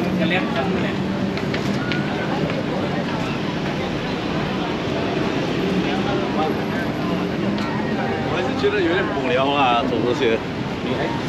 มันจะเล็กชั้นเลย 我还是觉得有点无聊啊，走这些。他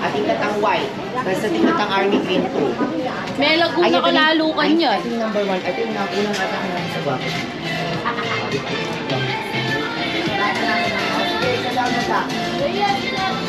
at ikat ang white. Tapos at ikat ang army green po. May Laguna ko lalukan yun. I think number one. I think nakulang ata ka lang sa box. Salamat ah.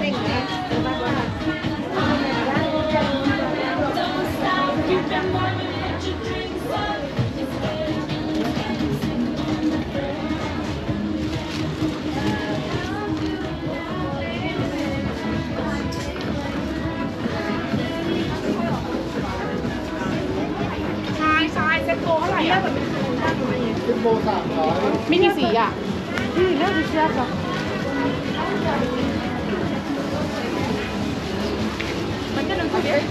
โบสามร้อยไม่มีสีอะพี่เลือกเสื้อก่อนมันก็ดูสวย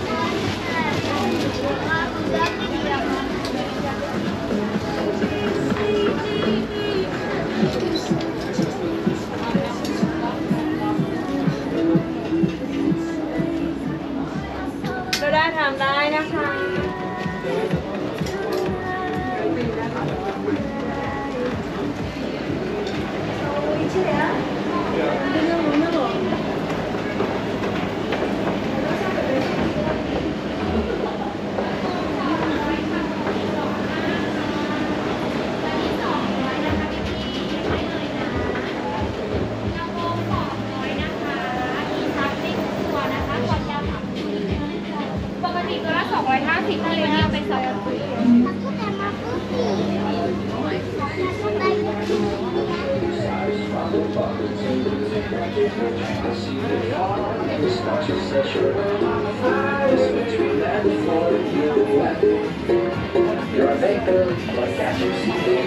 ก็ได้ทำได้นะคะ You're a vapor, like ashes.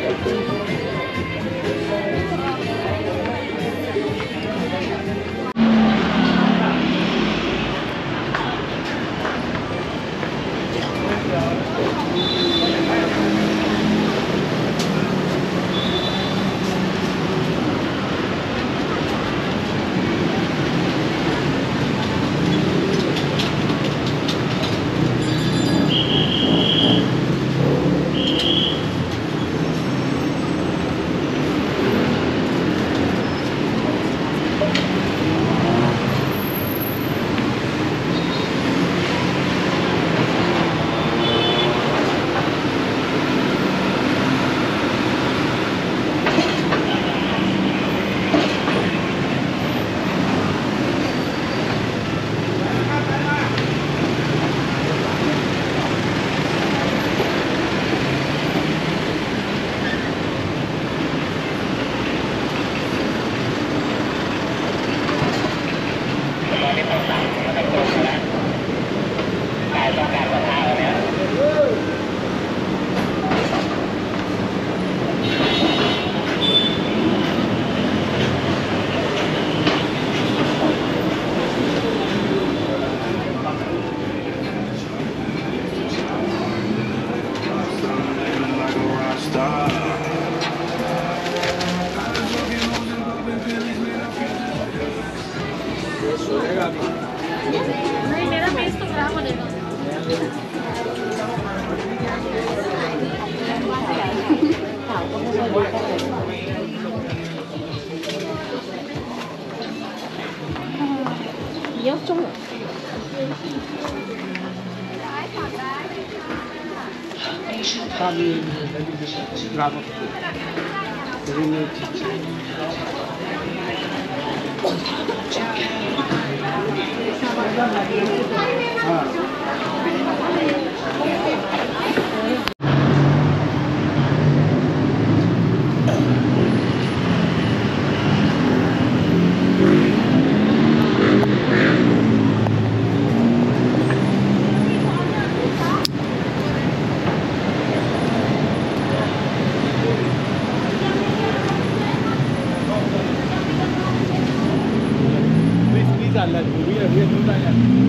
Ya, coba.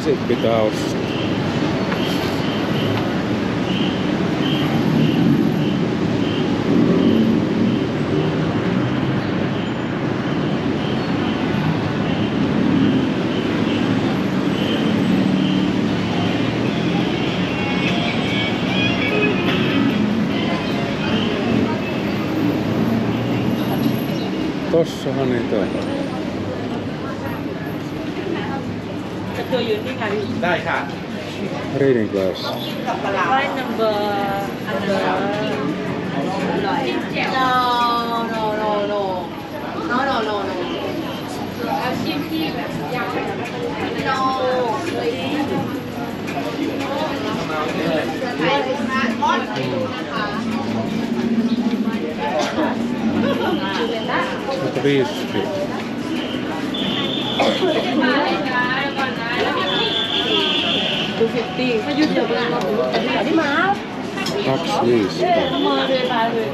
Lukulasit pitää ostaa. Tossahan niitä on. ได้ค่ะ Reading glass. ไว้ number number no no no no no no no no อาชีพที่แบบยาวแบบ no 150. มาเลยนะก่อน 150 사주지역은 하고 어디 마? 딱 예스. 엄마를 말을.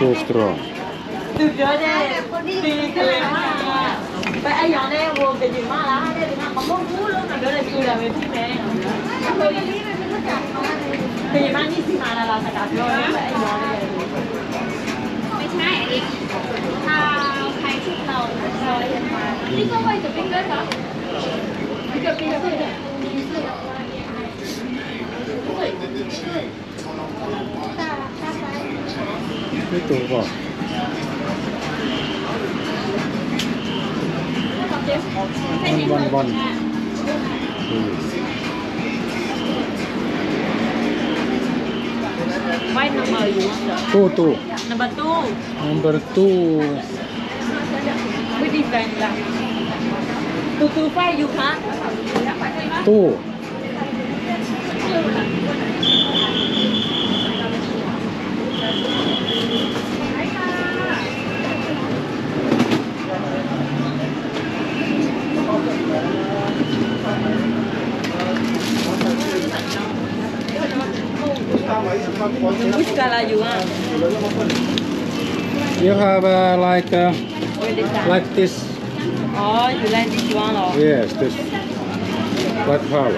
또 들어. từ giờ đây đi từ mà vậy anh nhỏ đây vô cái gì mà là hai đây thì mà có muốn muốn luôn là đứa này từ là về phía mẹ คือบ้านนี่สิมาแล้วเราสกัดโยนนี่แหละไอ้น้องนี่เลย ไม่ใช่อันนี้ถ้าใครชุดเราเราเรียนมานี่ก็ไปจะเป็นเรื่องเหรอจะเป็นเรื่องเหรอ ไม่ตัวบอก วันวันวันอืม ไม่นัมเบอร์อยู่ ตู้ตู้ นัมเบอร์ Why number you want? Two, two. Number two. Number two. Which is that? Two, two, five, you? Two. You have uh, like uh, like this. Oh, you like this one? Or? Yes, this black color?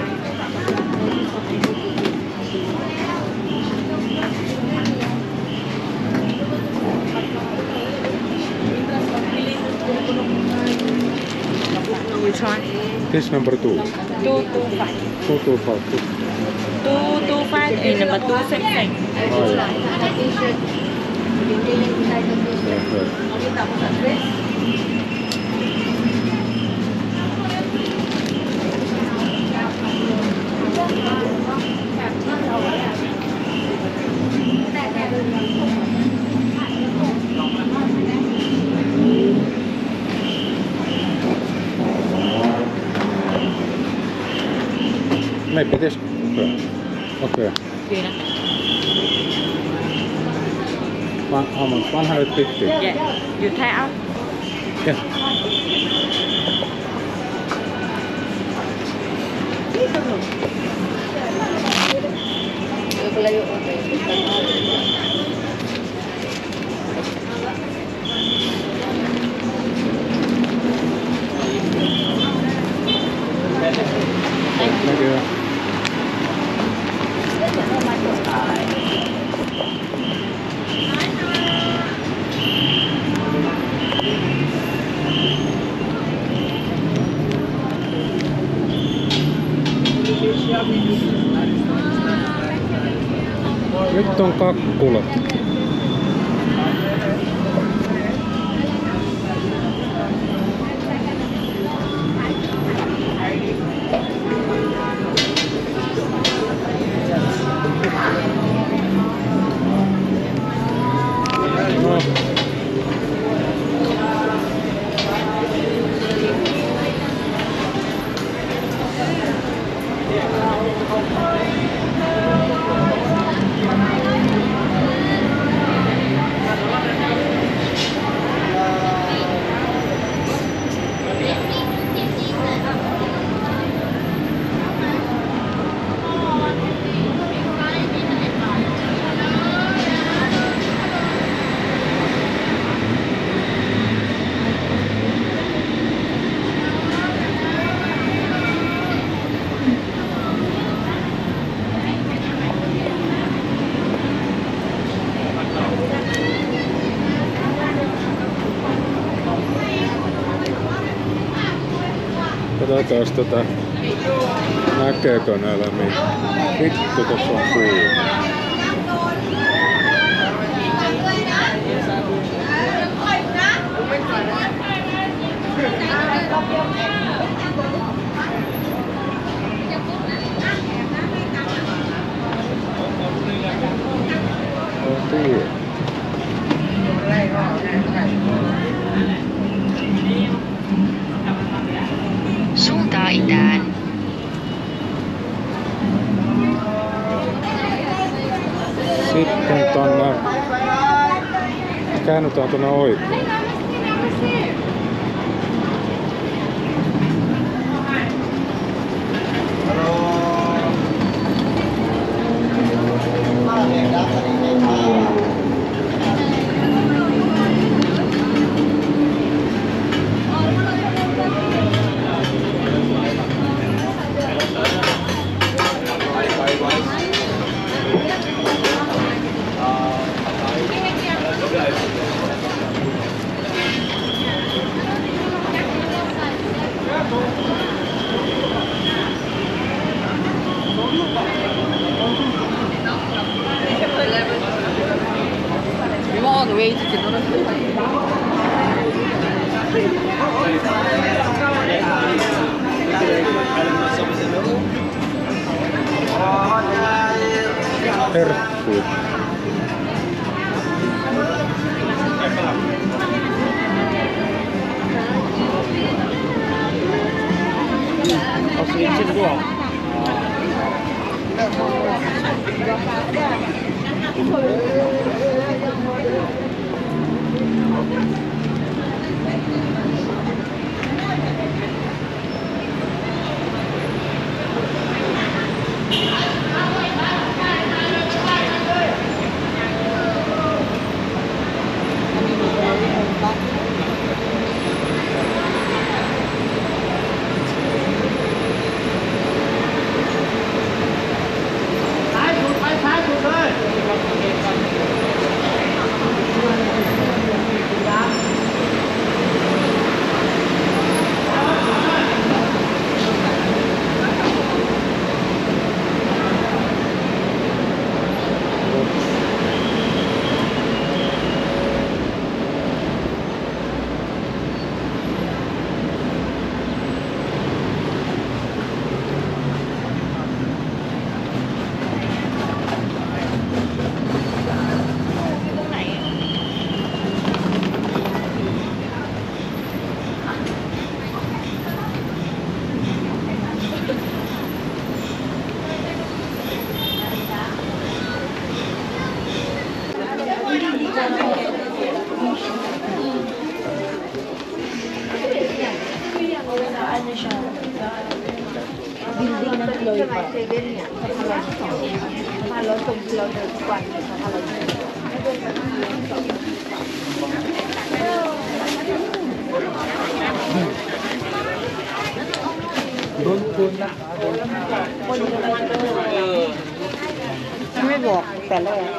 Which one? This number two. Two two five. Two two five. Two two, two five and number two six six. Oh, yeah. Yeah, right. Maybe this. Okay. Okay. ดีนะ One, how much? 150. Yeah. You try out. Yeah. Thank you. Nyt on kakkulat. Katsotaan tota, näkeekö näillä niin. Vittu tossa on puu. dan Sitten tuonne, käännytään tuonne oikein. เออไม่บอกแต่แรกเ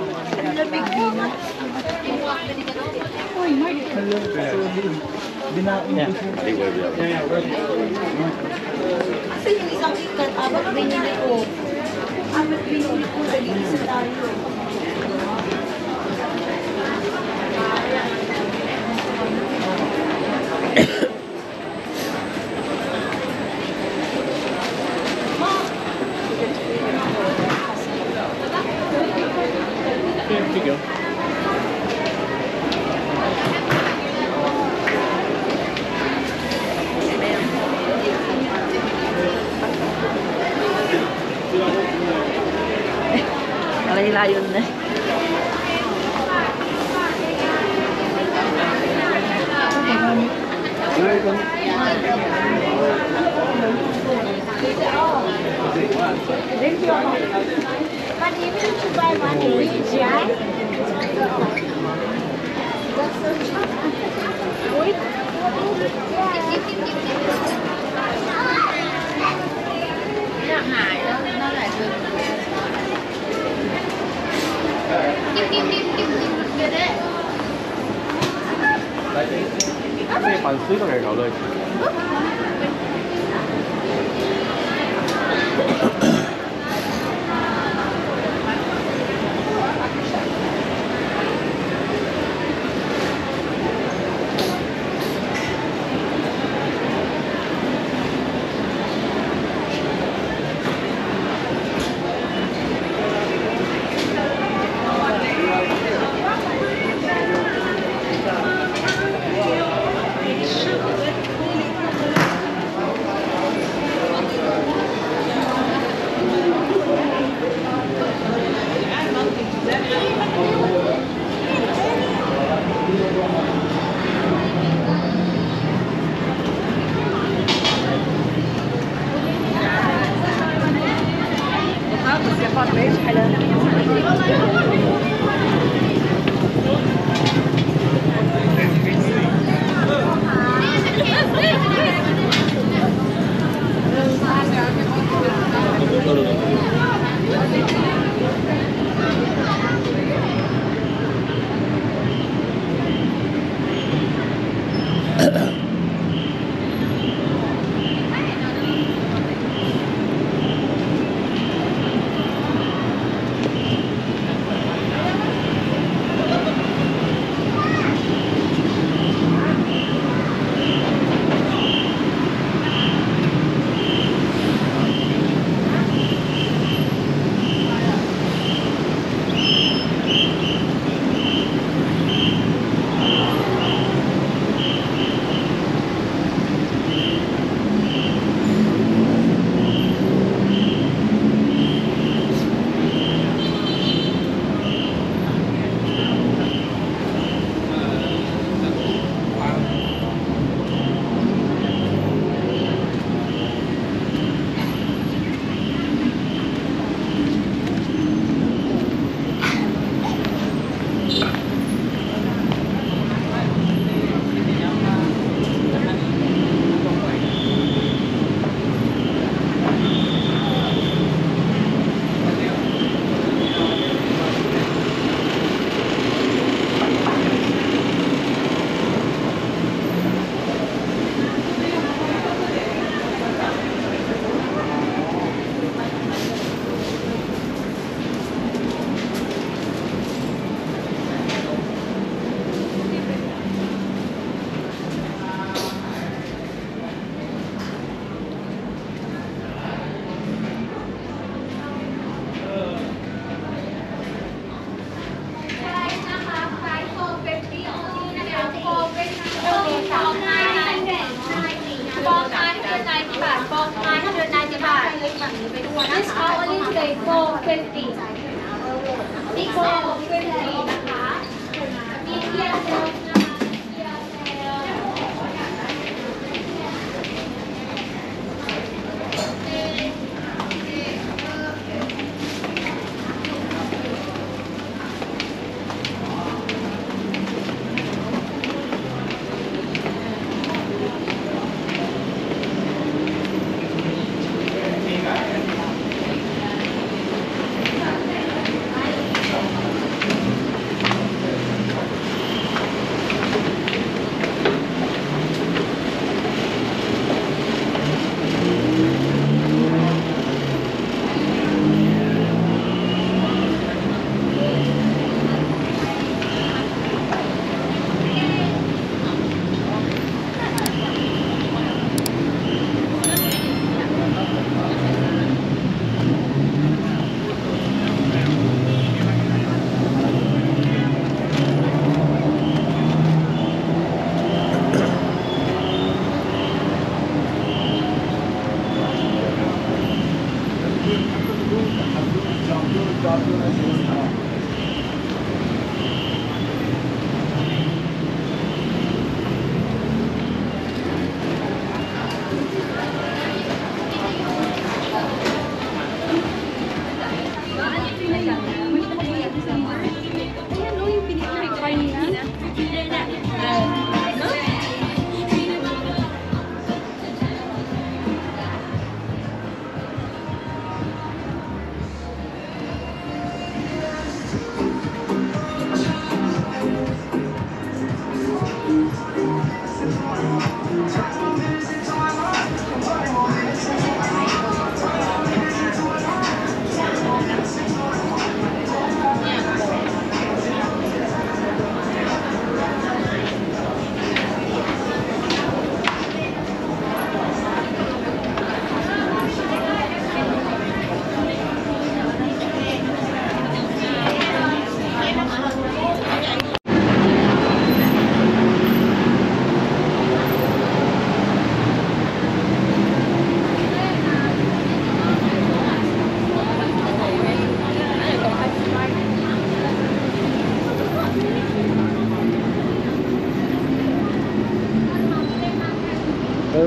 นี่ย Kasi yung isang ikat, abang pinili ko. Abang pinili ko, nag-iisa tayo. Cái phần xíu có gạo lên. This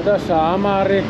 tässä Amari.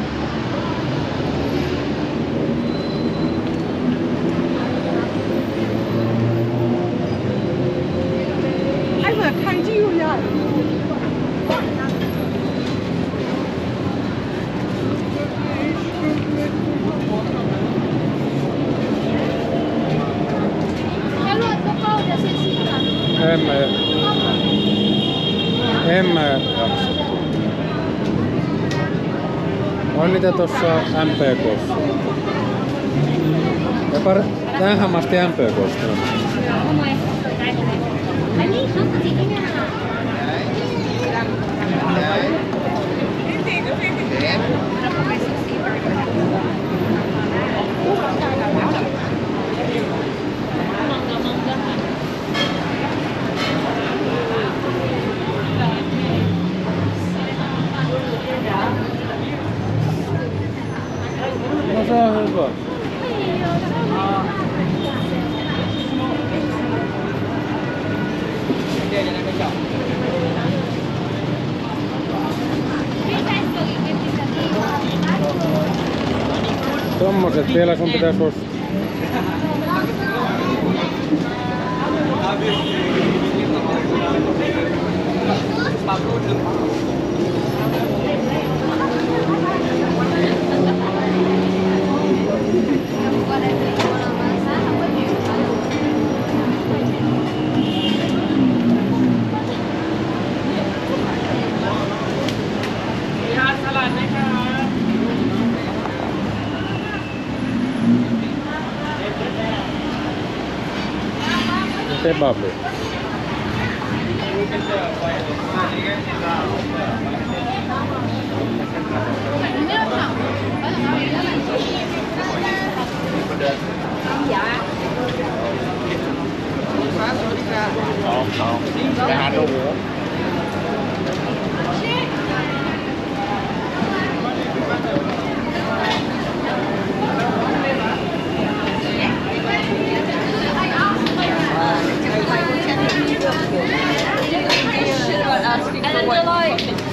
On niitä tuossa MPKssa. Ja par... Tähän asti MPKsta. Nasıl yapıyoruz bak? Tuommoiset vielä sun. เต็มแบบเลยเ Dạ. Không, không. Đâu nữa. And then they're like,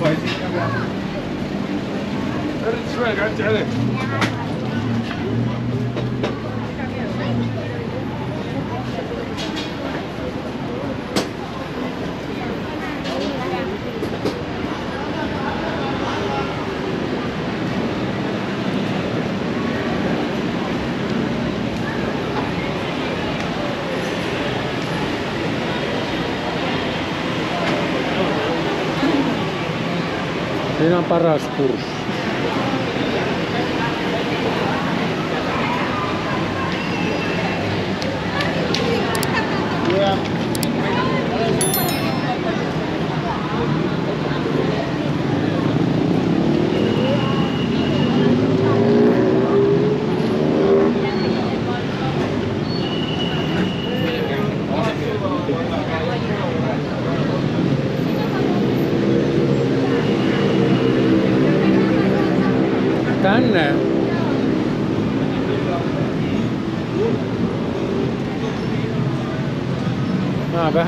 快点，出来，赶紧进来！para.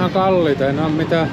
vähän kalliita, en ole mitään